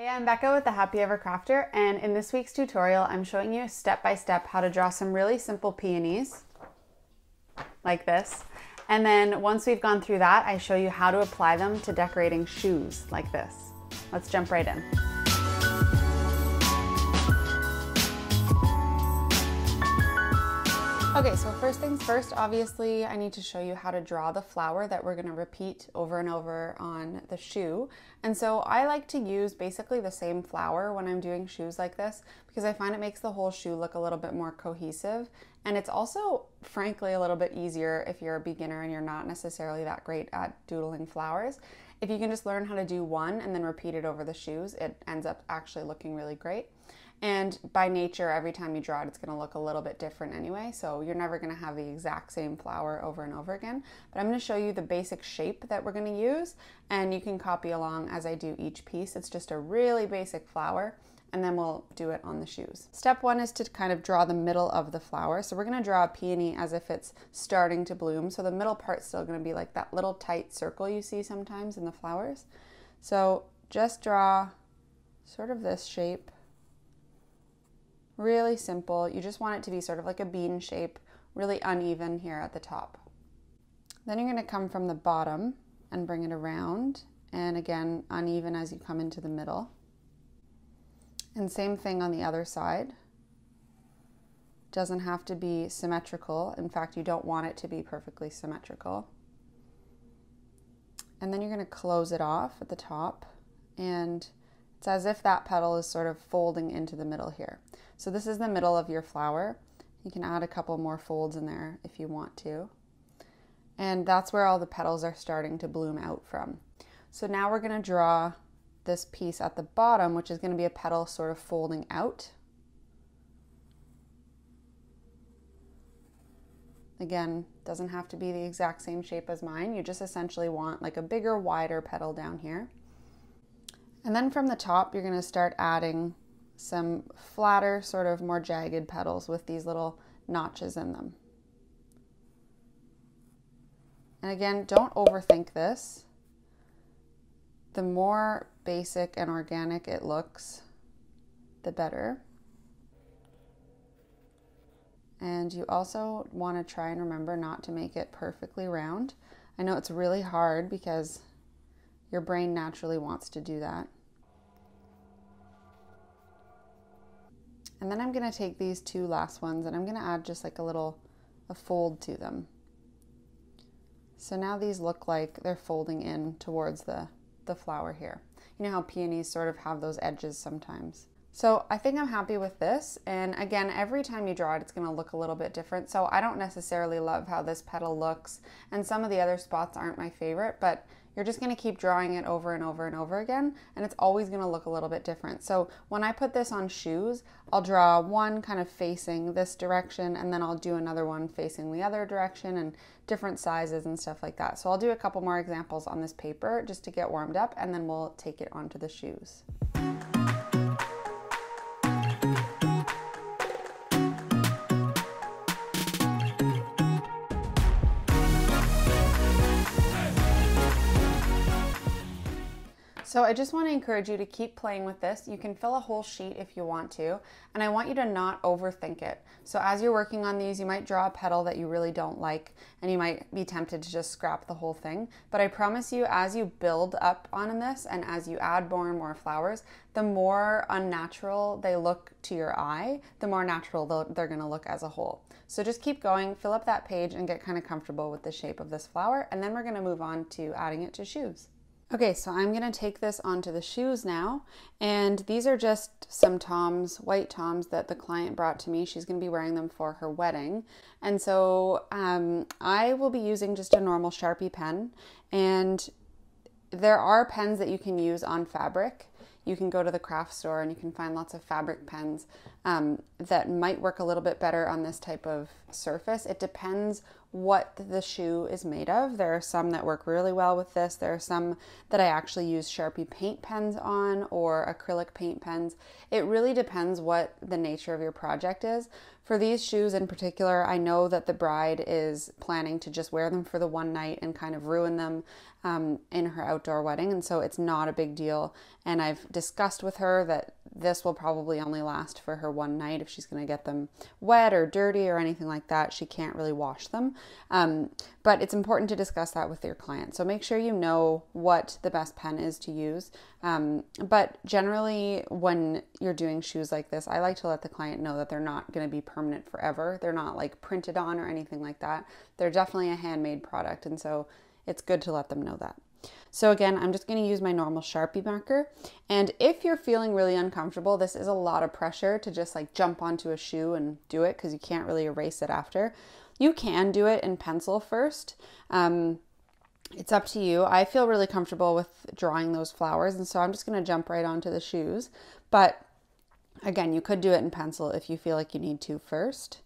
Hey, I'm Becca with the Happy Ever Crafter, and in this week's tutorial, I'm showing you step by step how to draw some really simple peonies, like this. And then once we've gone through that, I show you how to apply them to decorating shoes, like this. Let's jump right in. Okay, so first things first, obviously I need to show you how to draw the flower that we're gonna repeat over and over on the shoe. And so I like to use basically the same flower when I'm doing shoes like this because I find it makes the whole shoe look a little bit more cohesive. And it's also, frankly, a little bit easier if you're a beginner and you're not necessarily that great at doodling flowers. If you can just learn how to do one and then repeat it over the shoes, it ends up actually looking really great. And by nature, every time you draw it, it's going to look a little bit different anyway. So you're never going to have the exact same flower over and over again. But I'm going to show you the basic shape that we're going to use. And you can copy along as I do each piece. It's just a really basic flower. And then we'll do it on the shoes. Step one is to kind of draw the middle of the flower. So we're going to draw a peony as if it's starting to bloom. So the middle part's still going to be like that little tight circle you see sometimes in the flowers. So just draw sort of this shape Really simple. You just want it to be sort of like a bean shape, really uneven here at the top. Then you're going to come from the bottom and bring it around. And again, uneven as you come into the middle. And same thing on the other side. Doesn't have to be symmetrical. In fact, you don't want it to be perfectly symmetrical. And then you're going to close it off at the top. And it's as if that petal is sort of folding into the middle here. So this is the middle of your flower. You can add a couple more folds in there if you want to. And that's where all the petals are starting to bloom out from. So now we're going to draw this piece at the bottom, which is going to be a petal sort of folding out. Again, doesn't have to be the exact same shape as mine. You just essentially want like a bigger, wider petal down here. And then from the top, you're going to start adding some flatter, sort of more jagged petals with these little notches in them. And again, don't overthink this. The more basic and organic it looks, the better. And you also want to try and remember not to make it perfectly round. I know it's really hard because your brain naturally wants to do that. And then I'm going to take these two last ones and I'm going to add just like a little a fold to them. So now these look like they're folding in towards the, the flower here. You know how peonies sort of have those edges sometimes. So I think I'm happy with this. And again, every time you draw it, it's gonna look a little bit different. So I don't necessarily love how this petal looks and some of the other spots aren't my favorite, but you're just gonna keep drawing it over and over and over again, and it's always gonna look a little bit different. So when I put this on shoes, I'll draw one kind of facing this direction, and then I'll do another one facing the other direction, and different sizes and stuff like that. So I'll do a couple more examples on this paper just to get warmed up, and then we'll take it onto the shoes. So I just want to encourage you to keep playing with this. You can fill a whole sheet if you want to, and I want you to not overthink it. So as you're working on these, you might draw a petal that you really don't like, and you might be tempted to just scrap the whole thing. But I promise you, as you build up on this and as you add more and more flowers, the more unnatural they look to your eye, the more natural they're going to look as a whole. So just keep going, fill up that page, and get kind of comfortable with the shape of this flower, and then we're going to move on to adding it to shoes. Okay, so I'm gonna take this onto the shoes now, and these are just some Toms, white Toms that the client brought to me. She's gonna be wearing them for her wedding. And so um, I will be using just a normal Sharpie pen, and there are pens that you can use on fabric. You can go to the craft store and you can find lots of fabric pens um, that might work a little bit better on this type of surface. It depends what the shoe is made of. There are some that work really well with this. There are some that I actually use Sharpie paint pens on or acrylic paint pens. It really depends what the nature of your project is. For these shoes in particular, I know that the bride is planning to just wear them for the one night and kind of ruin them um, in her outdoor wedding, and so it's not a big deal. And I've discussed with her that this will probably only last for her one night if she's going to get them wet or dirty or anything like that. She can't really wash them. Um, but it's important to discuss that with your client. So make sure you know what the best pen is to use. Um, but generally, when you're doing shoes like this, I like to let the client know that they're not going to be permanent forever. They're not like printed on or anything like that. They're definitely a handmade product. And so it's good to let them know that. So again, I'm just going to use my normal Sharpie marker. And if you're feeling really uncomfortable, this is a lot of pressure to just like jump onto a shoe and do it because you can't really erase it after. You can do it in pencil first. Um, it's up to you. I feel really comfortable with drawing those flowers, and so I'm just going to jump right onto the shoes. But again, you could do it in pencil if you feel like you need to first.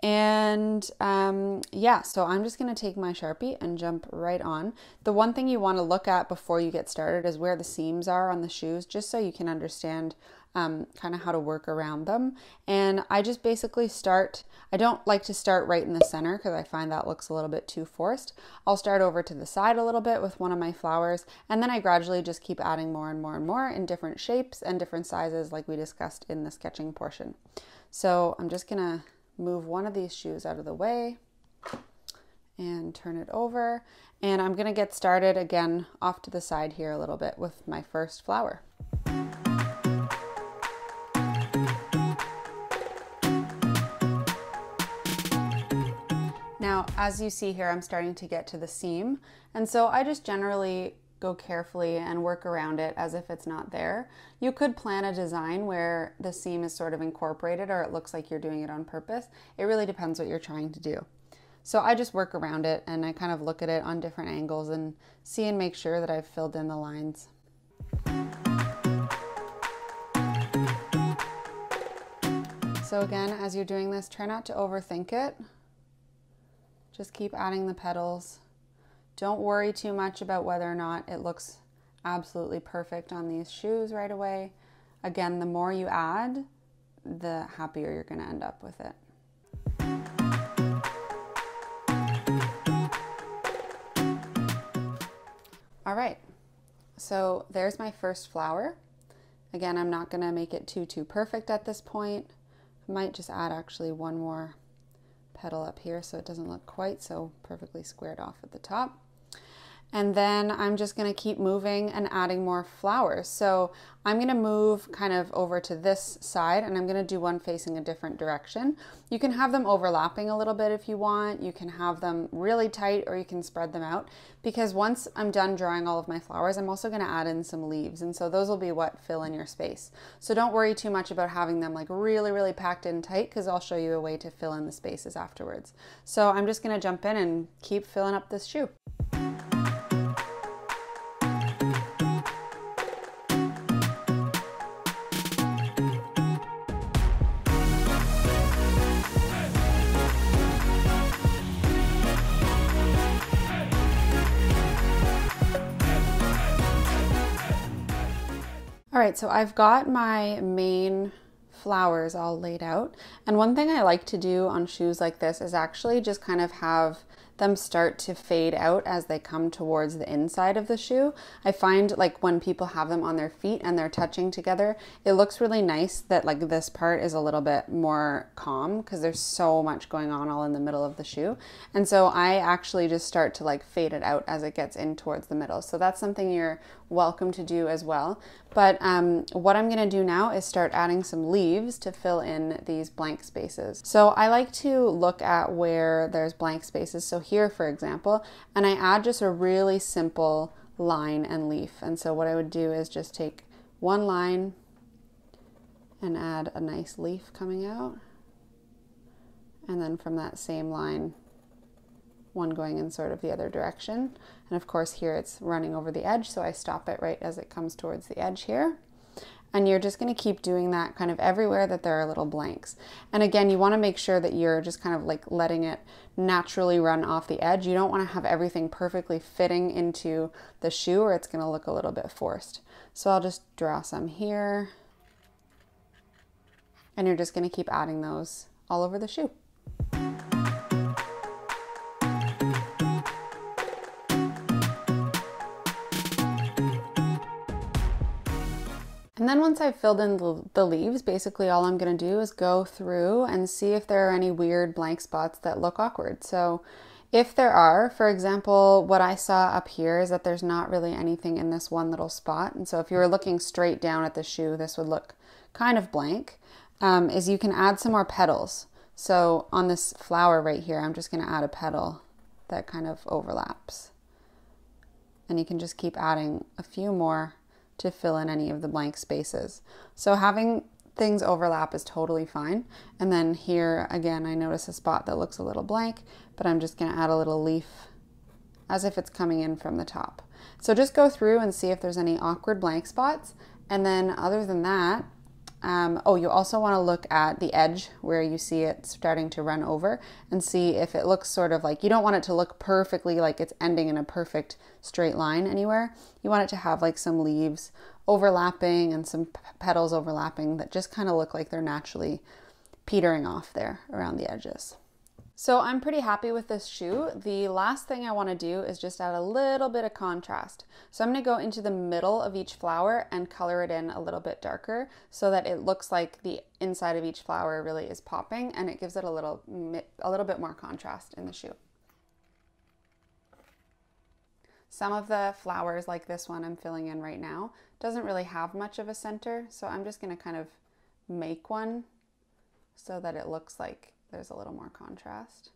And um, yeah, so I'm just going to take my Sharpie and jump right on. The one thing you want to look at before you get started is where the seams are on the shoes, just so you can understand um, kind of how to work around them. And I just basically start, I don't like to start right in the center because I find that looks a little bit too forced. I'll start over to the side a little bit with one of my flowers, and then I gradually just keep adding more and more and more in different shapes and different sizes like we discussed in the sketching portion. So I'm just going to move one of these shoes out of the way and turn it over. And I'm gonna get started again off to the side here a little bit with my first flower. Now, as you see here, I'm starting to get to the seam. And so I just generally go carefully and work around it as if it's not there. You could plan a design where the seam is sort of incorporated or it looks like you're doing it on purpose. It really depends what you're trying to do. So I just work around it and I kind of look at it on different angles and see and make sure that I've filled in the lines. So again, as you're doing this, try not to overthink it. Just keep adding the petals don't worry too much about whether or not it looks absolutely perfect on these shoes right away. Again, the more you add, the happier you're going to end up with it. All right, so there's my first flower. Again, I'm not going to make it too, too perfect at this point. I might just add actually one more petal up here so it doesn't look quite so perfectly squared off at the top. And then I'm just gonna keep moving and adding more flowers. So I'm gonna move kind of over to this side and I'm gonna do one facing a different direction. You can have them overlapping a little bit if you want. You can have them really tight or you can spread them out because once I'm done drawing all of my flowers, I'm also gonna add in some leaves. And so those will be what fill in your space. So don't worry too much about having them like really, really packed in tight because I'll show you a way to fill in the spaces afterwards. So I'm just gonna jump in and keep filling up this shoe. All right, so I've got my main flowers all laid out. And one thing I like to do on shoes like this is actually just kind of have them start to fade out as they come towards the inside of the shoe. I find like when people have them on their feet and they're touching together, it looks really nice that like this part is a little bit more calm because there's so much going on all in the middle of the shoe. And so I actually just start to like fade it out as it gets in towards the middle. So that's something you're welcome to do as well. But um, what I'm gonna do now is start adding some leaves to fill in these blank spaces. So I like to look at where there's blank spaces. So here, for example, and I add just a really simple line and leaf. And so what I would do is just take one line and add a nice leaf coming out. And then from that same line, one going in sort of the other direction. And of course here it's running over the edge, so I stop it right as it comes towards the edge here. And you're just gonna keep doing that kind of everywhere that there are little blanks. And again, you wanna make sure that you're just kind of like letting it naturally run off the edge. You don't wanna have everything perfectly fitting into the shoe or it's gonna look a little bit forced. So I'll just draw some here. And you're just gonna keep adding those all over the shoe. And then once I've filled in the, leaves, basically all I'm going to do is go through and see if there are any weird blank spots that look awkward. So if there are, for example, what I saw up here is that there's not really anything in this one little spot. And so if you were looking straight down at the shoe, this would look kind of blank, um, is you can add some more petals. So on this flower right here, I'm just going to add a petal that kind of overlaps. And you can just keep adding a few more to fill in any of the blank spaces. So having things overlap is totally fine. And then here again, I notice a spot that looks a little blank, but I'm just gonna add a little leaf as if it's coming in from the top. So just go through and see if there's any awkward blank spots. And then other than that, um, oh, you also want to look at the edge where you see it starting to run over and see if it looks sort of like you don't want it to look perfectly like it's ending in a perfect straight line anywhere. You want it to have like some leaves overlapping and some petals overlapping that just kind of look like they're naturally petering off there around the edges. So I'm pretty happy with this shoe. The last thing I wanna do is just add a little bit of contrast. So I'm gonna go into the middle of each flower and color it in a little bit darker so that it looks like the inside of each flower really is popping and it gives it a little, a little bit more contrast in the shoe. Some of the flowers like this one I'm filling in right now doesn't really have much of a center. So I'm just gonna kind of make one so that it looks like there's a little more contrast.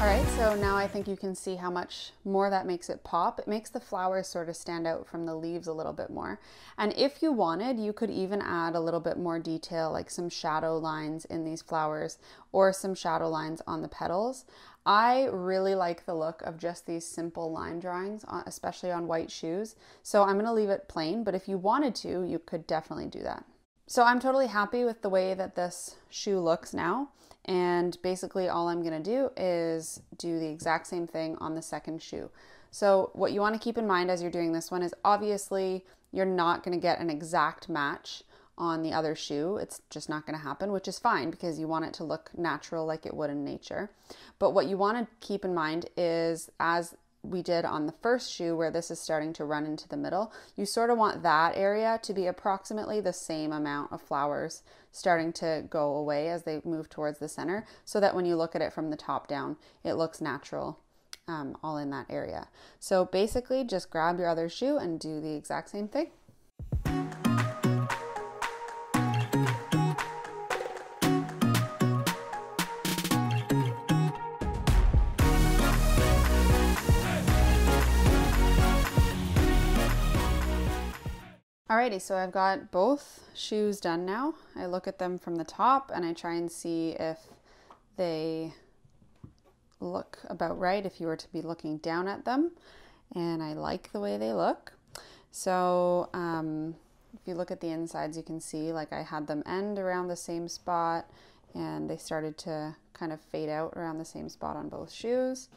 All right, so now I think you can see how much more that makes it pop. It makes the flowers sort of stand out from the leaves a little bit more. And if you wanted, you could even add a little bit more detail, like some shadow lines in these flowers or some shadow lines on the petals. I really like the look of just these simple line drawings, uh, especially on white shoes. So I'm gonna leave it plain, but if you wanted to, you could definitely do that. So I'm totally happy with the way that this shoe looks now. And basically all I'm gonna do is do the exact same thing on the second shoe. So what you wanna keep in mind as you're doing this one is obviously you're not gonna get an exact match on the other shoe. It's just not going to happen, which is fine because you want it to look natural like it would in nature. But what you want to keep in mind is as we did on the first shoe where this is starting to run into the middle, you sort of want that area to be approximately the same amount of flowers starting to go away as they move towards the center so that when you look at it from the top down, it looks natural um, all in that area. So basically just grab your other shoe and do the exact same thing. Alrighty, so I've got both shoes done now. I look at them from the top and I try and see if they look about right if you were to be looking down at them. And I like the way they look. So um, if you look at the insides, you can see like I had them end around the same spot and they started to kind of fade out around the same spot on both shoes.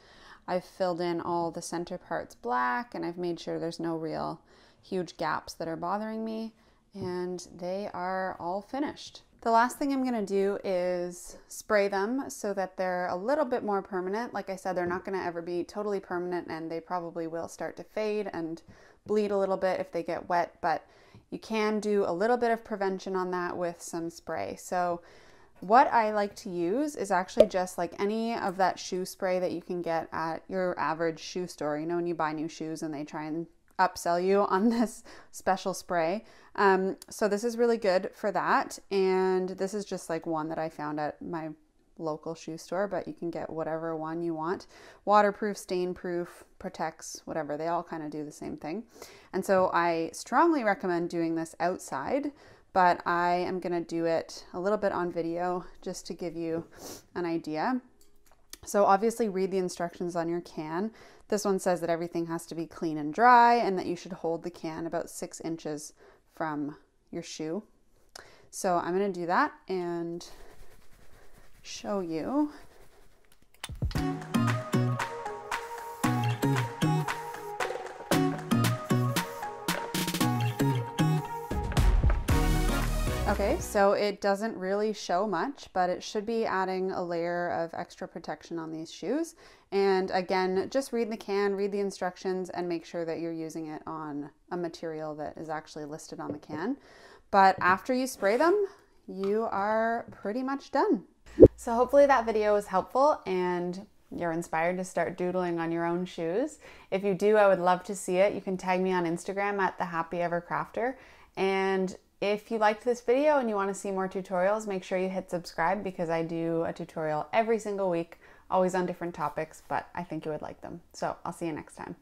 I've filled in all the center parts black and I've made sure there's no real huge gaps that are bothering me and they are all finished. The last thing I'm gonna do is spray them so that they're a little bit more permanent. Like I said, they're not gonna ever be totally permanent and they probably will start to fade and bleed a little bit if they get wet, but you can do a little bit of prevention on that with some spray. So what I like to use is actually just like any of that shoe spray that you can get at your average shoe store. You know, when you buy new shoes and they try and upsell you on this special spray. Um, so this is really good for that. And this is just like one that I found at my local shoe store, but you can get whatever one you want. Waterproof, stain proof, protects, whatever. They all kind of do the same thing. And so I strongly recommend doing this outside, but I am going to do it a little bit on video just to give you an idea. So obviously read the instructions on your can. This one says that everything has to be clean and dry and that you should hold the can about six inches from your shoe. So I'm gonna do that and show you. Okay, so it doesn't really show much, but it should be adding a layer of extra protection on these shoes. And again, just read the can, read the instructions, and make sure that you're using it on a material that is actually listed on the can. But after you spray them, you are pretty much done. So hopefully that video was helpful and you're inspired to start doodling on your own shoes. If you do, I would love to see it. You can tag me on Instagram at the Happy Ever Crafter. And if you liked this video and you want to see more tutorials, make sure you hit subscribe because I do a tutorial every single week, always on different topics, but I think you would like them. So I'll see you next time.